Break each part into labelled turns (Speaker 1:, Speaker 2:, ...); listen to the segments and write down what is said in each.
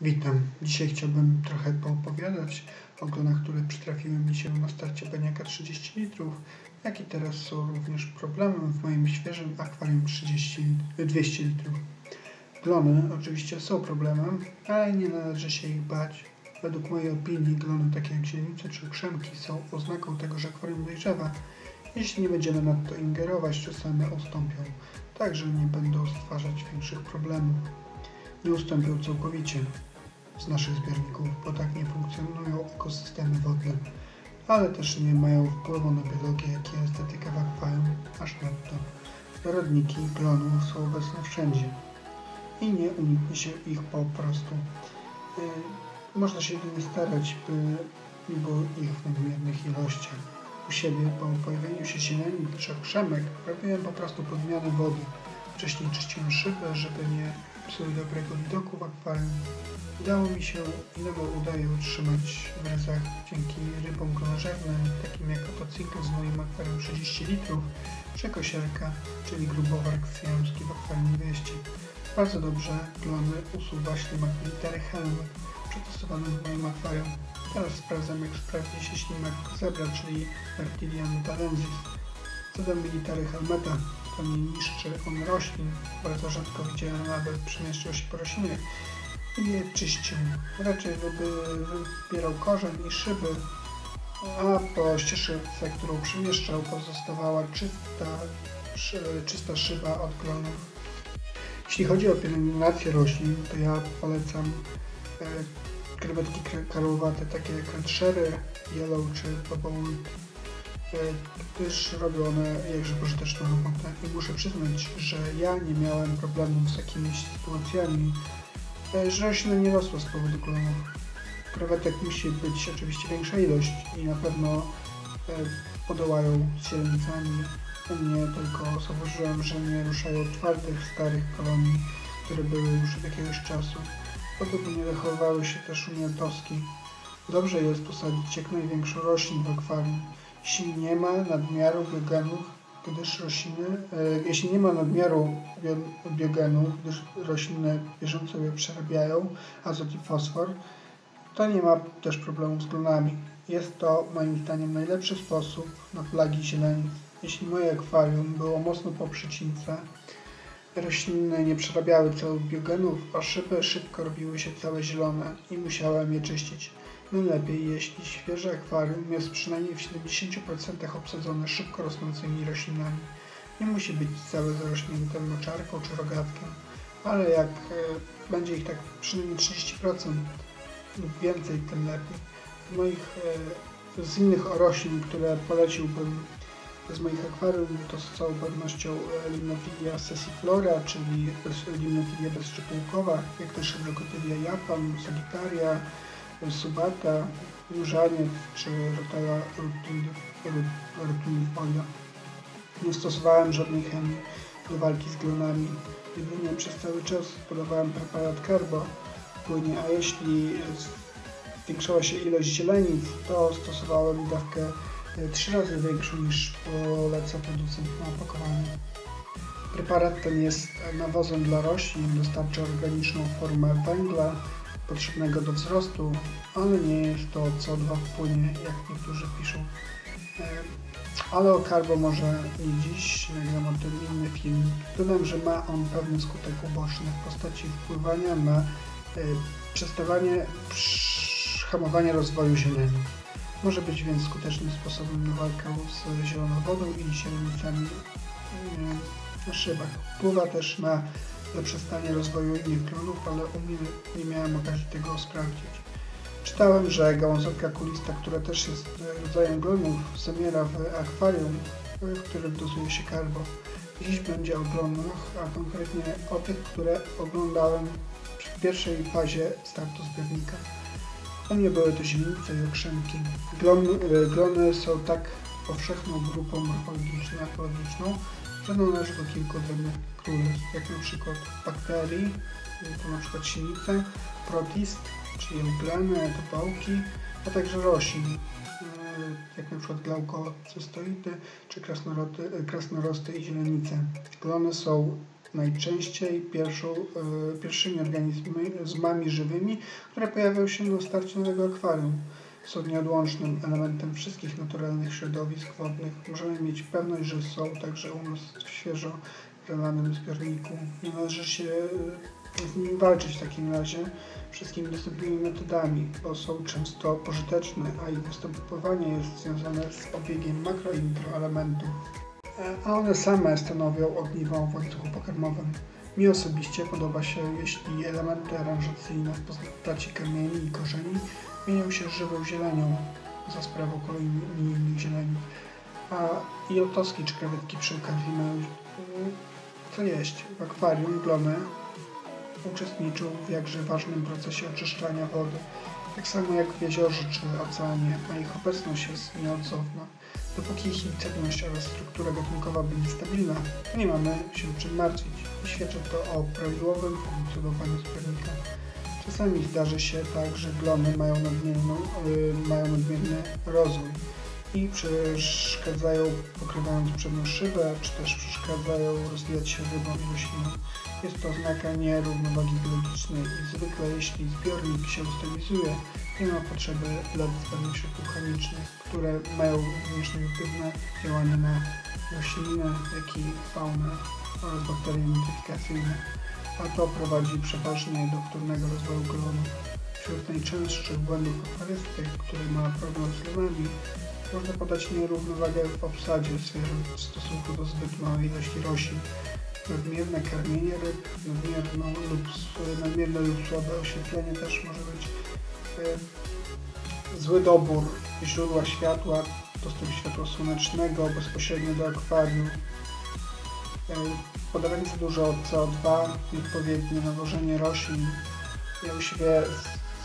Speaker 1: Witam. Dzisiaj chciałbym trochę poopowiadać o glonach, które przytrafiły mi się na starcie baniaka 30 litrów, jak i teraz są również problemem w moim świeżym akwarium 30, 200 litrów. Glony oczywiście są problemem, ale nie należy się ich bać. Według mojej opinii glony takie jak zielnice czy krzemki są oznaką tego, że akwarium dojrzewa. Jeśli nie będziemy nadto ingerować, to same ustąpią, także nie będą stwarzać większych problemów nie ustąpią całkowicie z naszych zbiorników, bo tak nie funkcjonują ekosystemy wodne, ale też nie mają wpływu na biologię, jak i estetykę w akwarium, aż nadto. Rodniki glonów są obecne wszędzie i nie uniknie się ich po prostu. Yy, można się nie starać, by nie było ich w nadmiernych ilościach. U siebie po pojawieniu się zieleni czy krzemek robiłem po prostu podmianę wody. Wcześniej czyściłem szybę, żeby nie psuły dobrego widoku w akwarium. Udało mi się, ile udaje utrzymać w ryzach dzięki rybom glonożernym, takim jak otocynka z moim akwarium 30 litrów, czy czyli grubowark syjamski w akwarium 200. Bardzo dobrze glony usuwa ślimak litery helmet, przetestowany w moim akwarium. Teraz sprawdzam, jak sprawdzi się ślimak zebra, czyli Reptilian talensis. Co do military helmeta, to nie niszczy on roślin. Bardzo rzadko widziałem, aby przemieszczał się po roślinie i je czyścił. Raczej wybierał korzeń i szyby, a po ścieżce, którą przemieszczał, pozostawała czysta, czysta szyba od. Jeśli chodzi o pielęgnację roślin, to ja polecam e, krewetki karłowate, takie jak Redszery, Yellow czy Bubble gdyż robią one jakże pożyteczną robotę i muszę przyznać, że ja nie miałem problemów z jakimiś sytuacjami, e, że roślina nie rosła z powodu klonów. Krewetek musi być oczywiście większa ilość i na pewno e, podołają z źrenicami. U mnie tylko zauważyłem, że nie ruszają twardych, starych kolonii, które były już od jakiegoś czasu. Podobnie zachowywały się też u mnie toski. Dobrze jest posadzić jak największą roślin w akwarium jeśli nie ma nadmiaru biogenów, gdyż rośliny, e, jeśli nie ma nadmiaru biogenów, gdyż rośliny bieżąco je przerabiają, azot i fosfor, to nie ma też problemów z glonami. Jest to moim zdaniem najlepszy sposób na plagi zielenic. Jeśli moje akwarium było mocno po przycince, rośliny nie przerabiały całych biogenów, a szyby szybko robiły się całe zielone i musiałem je czyścić. Najlepiej, jeśli świeże akwarium jest przynajmniej w 70% obsadzone szybko rosnącymi roślinami. Nie musi być całe zarośnięte moczarką czy rogatkiem, ale jak e, będzie ich tak przynajmniej 30% lub więcej, tym lepiej. Z moich, e, z innych roślin, które poleciłbym z moich akwarium, to z całą pewnością e, Limnofilia sessiflora, czyli Limnofilia bezszczypułkowa, jak też Rogotylia japan, Sagittaria, subata, różaniec czy rotella rotundifolia. Nie stosowałem żadnej chemii do walki z glonami. Jedynie przez cały czas podawałem preparat Carbo w płynie, a jeśli zwiększała się ilość zielenic, to stosowałem dawkę e, trzy razy większą niż poleca producent na opakowaniu. Preparat ten jest nawozem dla roślin, dostarcza organiczną formę węgla, potrzebnego do wzrostu, ale nie jest to CO2 w płynie, jak niektórzy piszą. Ale o Carbo może nie dziś, nagram o tym inny film. Dodam, że ma on pewny skutek uboczny w postaci wpływania na e, przestawanie hamowania rozwoju zieleni. Może być więc skutecznym sposobem na walkę z zieloną wodą i źrenicami e, na szybach. Wpływa też na zaprzestanie rozwoju innych klonów, ale u mnie nie miałem okazji tego sprawdzić. Czytałem, że gałązotka kulista, która też jest rodzajem glonów, zamiera w akwarium, w którym dozuje się karbo. Dziś będzie o glonach, a konkretnie o tych, które oglądałem w pierwszej fazie startu zbiornika. To nie były to źrenice i okrzemki. Glony, e, glony są tak powszechną grupą morfologiczną, że należy do kilku drobnych królestw, jak na przykład bakterii, to na przykład sinice, protist, czyli eugleny, topałki, a także roślin, e, jak na przykład glaukocystoidy czy krasnorosty i zielenice. Glony są najczęściej pierwszą, e, pierwszymi organizmami żywymi, które pojawiają się na starcie nowego akwarium. Są nieodłącznym elementem wszystkich naturalnych środowisk wodnych. Możemy mieć pewność, że są także u nas świeżo wylanym zbiorniku. Nie należy się e, z nimi walczyć w takim razie wszystkimi dostępnymi metodami, bo są często pożyteczne, a ich występowanie jest związane z obiegiem makro i mikroelementów a one same stanowią ogniwo w łańcuchu pokarmowym. Mi osobiście podoba się, jeśli elementy aranżacyjne w postaci kamieni i korzeni mienią się żywą zielenią za sprawą kolejnych zieleni, a jotowski czy krewetki przy okazji mają co jeść. W akwarium glony uczestniczą w jakże ważnym procesie oczyszczania wody, tak samo jak w jeziorze czy oceanie, a ich obecność jest nieodzowna. Dopóki ich intymność oraz struktura gatunkowa będzie stabilna, nie mamy się czym martwić świadczy to o prawidłowym funkcjonowaniu zbiornika. Czasami zdarzy się tak, że glony mają, yy, mają nadmierny rozwój i przeszkadzają pokrywając przednią szybę, czy też przeszkadzają rozwijać się rybom i roślinom. Jest to oznaka nierównowagi biologicznej i zwykle jeśli zbiornik się stabilizuje, nie ma potrzeby dla zbędnych środków chemicznych, które mają również negatywne działanie na rośliny, jak i faunę oraz bakterie identyfikacyjne, a to prowadzi przeważnie do wtórnego rozwoju glonów. Wśród najczęstszych błędów akwarystych, który ma problem z glonami, można podać nierównowagę w obsadzie w stosunku do zbyt małej ilości roślin, nadmierne karmienie ryb, nadmierną lub, nadmierne lub słabe oświetlenie też może być e, zły dobór źródła światła, dostęp światła słonecznego bezpośrednio do akwarium, e, podawanie za dużo CO2, nieodpowiednie nawożenie roślin. Ja u siebie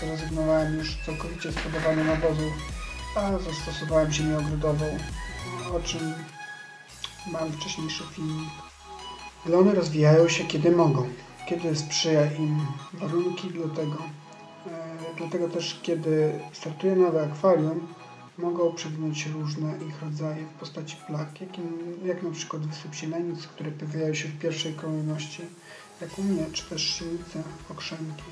Speaker 1: zrezygnowałem już całkowicie z podawania nawozu, a zastosowałem ziemię ogrodową, o czym mam wcześniejszy film. Glony rozwijają się kiedy mogą, kiedy sprzyja im warunki do tego. E, dlatego też kiedy startuje nowe akwarium, mogą przewinąć różne ich rodzaje w postaci plag, jak, jak na przykład wysyp zielenic, które pojawiają się w pierwszej kolejności, jak u mnie, czy też silnice, okrzęki.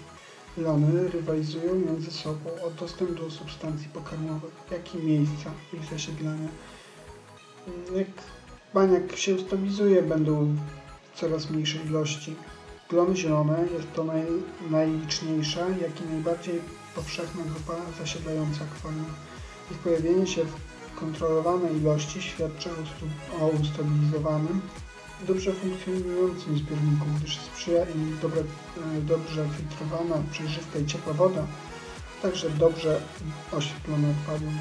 Speaker 1: Glony rywalizują między sobą o dostęp do substancji pokarmowych, jak i miejsca ich zasiedlania. Jak baniak się stabilizuje, będą coraz mniejszej ilości. Glony zielone jest to naj, najliczniejsza, jak i najbardziej powszechna grupa zasiedlająca akwarium. Ich pojawienie się w kontrolowanej ilości świadczy o ustabilizowanym dobrze funkcjonującym zbiorniku, gdyż sprzyja im dobre, e, dobrze filtrowana, przejrzysta i ciepła woda, także dobrze oświetlone akwarium.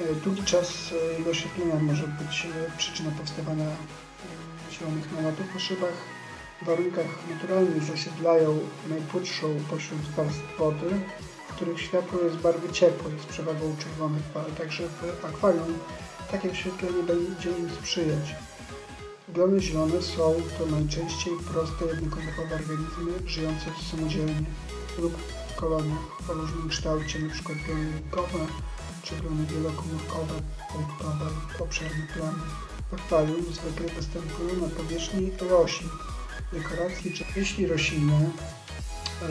Speaker 1: E, długi czas e, jego oświetlenia może być przyczyną powstawania zielonych nalotów na szybach. W warunkach naturalnych zasiedlają najpłytszą pośród warstw wody, w których światło jest barwy ciepłej z przewagą czerwonych fal. Także w akwarium takie oświetlenie będzie im sprzyjać. Glony zielone są to najczęściej proste, jednokomórkowe organizmy żyjące samodzielnie lub w koloniach o różnym kształcie, np. glony łupkowe czy glony wielokomórkowe, lub obszerne plany w akwarium zwykle występują na powierzchni roślin, dekoracji, czy jeśli rośliny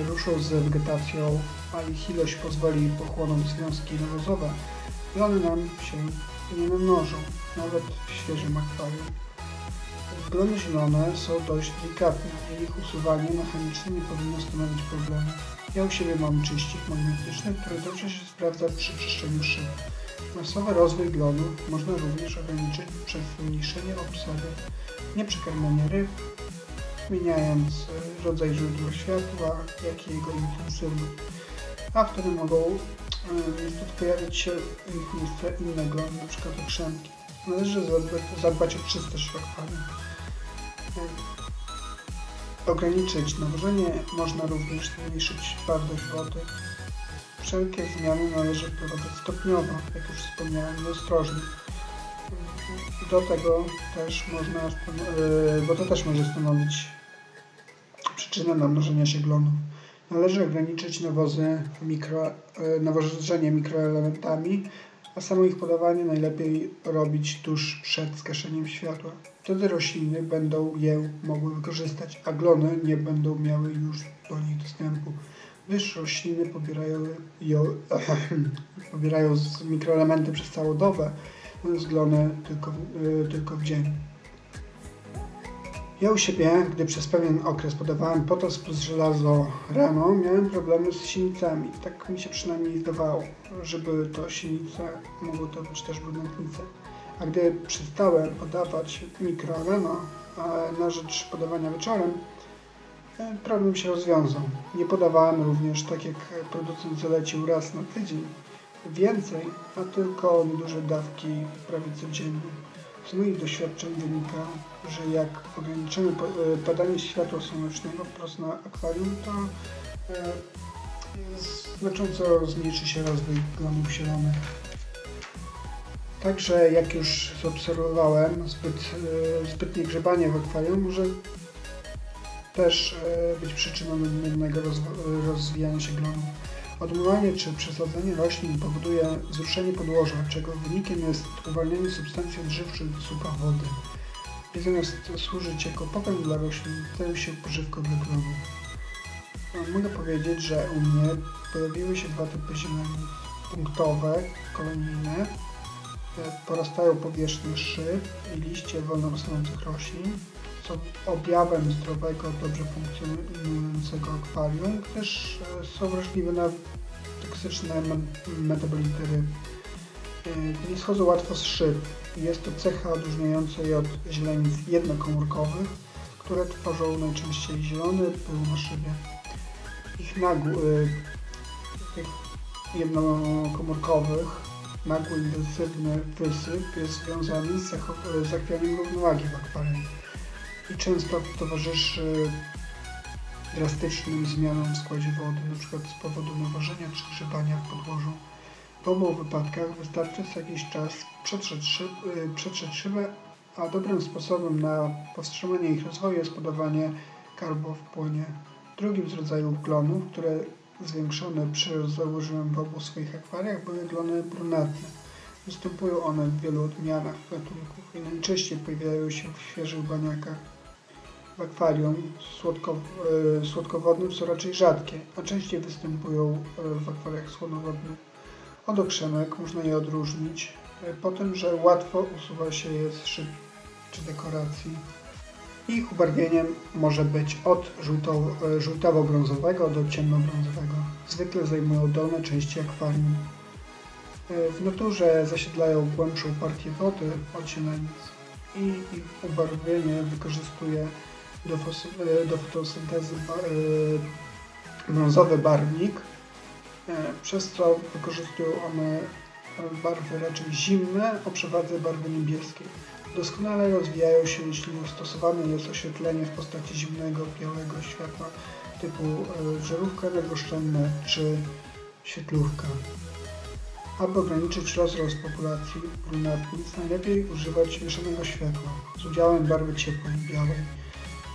Speaker 1: ruszą z wegetacją, a ich ilość pozwoli pochłonąć związki nawozowe, one nam się nie namnożą, nawet w świeżym akwarium. Glony zielone są dość delikatne i ich usuwanie mechaniczne nie powinno stanowić problemu. Ja u siebie mam czyścik magnetyczny, który dobrze się sprawdza przy czyszczeniu szyb. Masowy rozwój glonów można również ograniczyć przez zmniejszenie obsady, nieprzekarmianie ryb, zmieniając e, rodzaj źródła światła, jak i jego intensywność. A wtedy mogą e, niestety pojawić się w ich miejsce inne glony, np. okrzemki. Należy zadbać o czystość akwarium. Ograniczyć nawożenie można również zmniejszyć twardość wody, Wszelkie zmiany należy wprowadzać stopniowo, jak już wspomniałem, ostrożnie. Do tego też można, e, bo to też może stanowić przyczynę namnożenia się glonów. Należy ograniczyć nawozy mikro, e, nawożenie mikroelementami a samo ich podawanie najlepiej robić tuż przed zgaszeniem światła. Wtedy rośliny będą je mogły wykorzystać, a glony nie będą miały już do nich dostępu, gdyż rośliny pobierają, ją, pobierają z mikroelementy przez całą dobę, natomiast glony tylko, y, tylko w dzień. Ja u siebie, gdy przez pewien okres podawałem potas plus żelazo rano, miałem problemy z sinicami. Tak mi się przynajmniej zdawało, żeby to sinice, mogło to być też brunatnice. A gdy przestałem podawać mikro rano, na rzecz podawania wieczorem, e, problem się rozwiązał. Nie podawałem również, tak jak producent zalecił, raz na tydzień więcej, a tylko nieduże dawki prawie codziennie. Z moich doświadczeń wynika, że jak ograniczymy e, padanie światła słonecznego wprost na akwarium, to e, znacząco zmniejszy się rozwój glonów zielonych. Także jak już zaobserwowałem, zbyt, e, zbytnie grzebanie w akwarium może też być przyczyną nadmiernego rozwijania się glonów. Odmywanie czy przesadzenie roślin powoduje wzruszenie podłoża, czego wynikiem jest uwalnianie substancji odżywczych do słupa wody. I zamiast służyć jako pokarm dla roślin, stają się pożywką dla glonów. Mogę powiedzieć, że u mnie pojawiły się dwa typy zieleni. Punktowe, kolonijne, porastają powierzchnie szyb i liście wolno rosnących roślin, są objawem zdrowego, dobrze funkcjonującego akwarium, gdyż e, są wrażliwe na toksyczne metabolity ryb. E, nie schodzą łatwo z szyb. Jest to cecha odróżniająca je od źrenic jednokomórkowych, które tworzą najczęściej zielony pył na szybie. Ich nagły, tych jednokomórkowych, nagły intensywny wysyp jest związany z zachwianiem równowagi w akwarium często towarzyszy drastycznym zmianom w składzie wody, np. z powodu nawożenia czy grzebania w podłożu. W obu wypadkach wystarczy co jakiś czas przetrzeć, szyb, y, przetrzeć szybę, a dobrym sposobem na powstrzymanie ich rozwoju jest podawanie karbo w. Drugim z rodzajów glonów, które zwiększone przyrost założyłem w obu swoich akwariach, były glony brunatne. Występują one w wielu odmianach gatunków i najczęściej pojawiają się w świeżych baniakach w akwarium słodko, e, słodkowodnym są raczej rzadkie, a częściej występują e, w akwariach słonowodnych. Od okrzemek można je odróżnić e, po tym, że łatwo usuwa się je z szyb czy dekoracji. Ich ubarwieniem może być od żółtawo-brązowego do ciemnobrązowego. Zwykle zajmują dolne części akwarium. W naturze zasiedlają głębszą partię wody od zielenic i ich ubarwienie wykorzystuje do, e, do fotosyntezy e, brązowy barwnik, e, przez co wykorzystują one barwy raczej zimne o przewadze barwy niebieskiej. Doskonale rozwijają się, jeśli stosowane jest oświetlenie w postaci zimnego, białego światła typu żarówka energooszczędna czy świetlówka. Aby ograniczyć rozrost populacji brunatnic, najlepiej używać mieszanego światła z udziałem barwy ciepłej, białej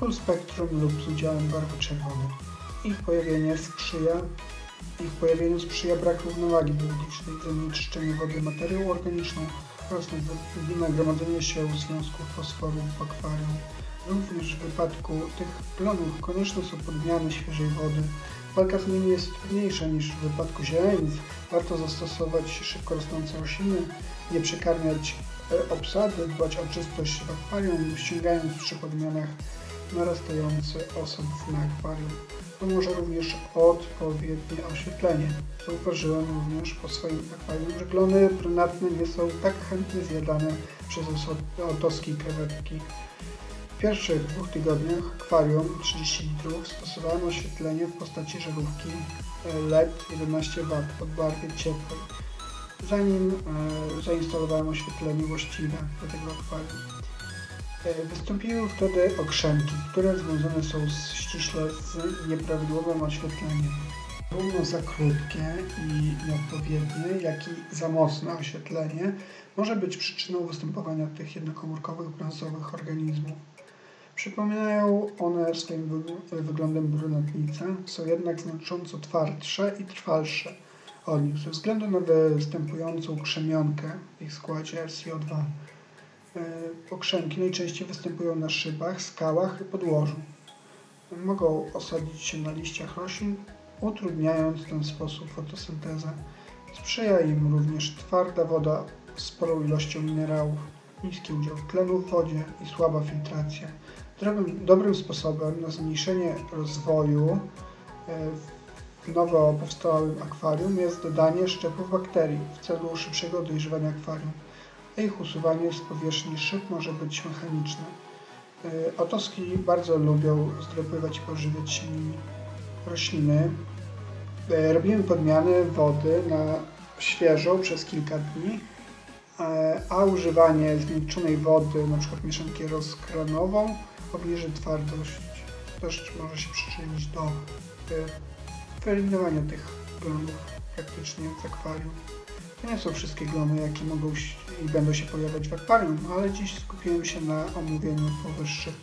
Speaker 1: full spektrum lub z udziałem barwy czerwonej. Ich pojawienie sprzyja ich pojawieniu sprzyja brak równowagi biologicznej, zanieczyszczenie wody materią organiczną oraz nagromadzenie się związków fosforu w akwarium. Również w wypadku tych plonów konieczne są podmiany świeżej wody. Walka z nimi jest trudniejsza niż w wypadku źrenic. Warto zastosować szybko rosnące rośliny, nie przekarmiać e, obsady, dbać o czystość w akwarium, ściągając przy podmianach narastający osad na akwarium. Pomoże również odpowiednie oświetlenie. Zauważyłem również po swoim akwarium, że glony brunatne nie są tak chętnie zjadane przez otowskie krewetki. W pierwszych dwóch tygodniach akwarium 30 litrów stosowałem oświetlenie w postaci żarówki LED 11W od barwy ciepłej, zanim e, zainstalowałem oświetlenie właściwe do tego akwarium. E, wystąpiły wtedy okrzemki, które związane są z, ściśle z nieprawidłowym oświetleniem. Równo za krótkie i nieodpowiednie, jak i za mocne oświetlenie może być przyczyną występowania tych jednokomórkowych brązowych organizmów. Przypominają one swoim wyglądem brunatnice, są jednak znacząco twardsze i trwalsze, odniósł. Ze względu na występującą krzemionkę w ich składzie SiO2, okrzemki najczęściej występują na szybach, skałach i podłożu. Mogą osadzić się na liściach roślin, utrudniając w ten sposób fotosyntezę. Sprzyja im również twarda woda z sporą ilością minerałów, niski udział tlenu w wodzie i słaba filtracja. Dobrym, dobrym sposobem na zmniejszenie rozwoju e, w nowo powstałym akwarium jest dodanie szczepów bakterii w celu szybszego dojrzewania akwarium, a ich usuwanie z powierzchni szyb może być mechaniczne. E, otoski bardzo lubią zdrobywać i pożywiać. Rośliny. E, robimy podmiany wody na świeżą przez kilka dni, a używanie zmiękczonej wody, np. mieszanki rozkranową, obniży twardość. Też może się przyczynić do wyeliminowania tych glonów praktycznie z akwarium. To nie są wszystkie glony, jakie mogą i będą się pojawiać w akwarium, ale dziś skupiłem się na omówieniu powyższych.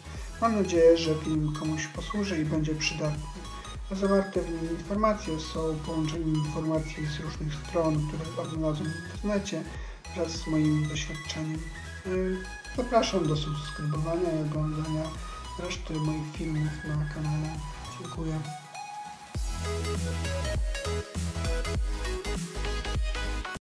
Speaker 1: Mam nadzieję, że film komuś posłuży i będzie przydatny. A zawarte w nim informacje są połączeniem informacji z różnych stron, które odnalazłem w internecie wraz z moim doświadczeniem. Y, zapraszam do subskrybowania i oglądania reszty moich filmów na kanale. Dziękuję.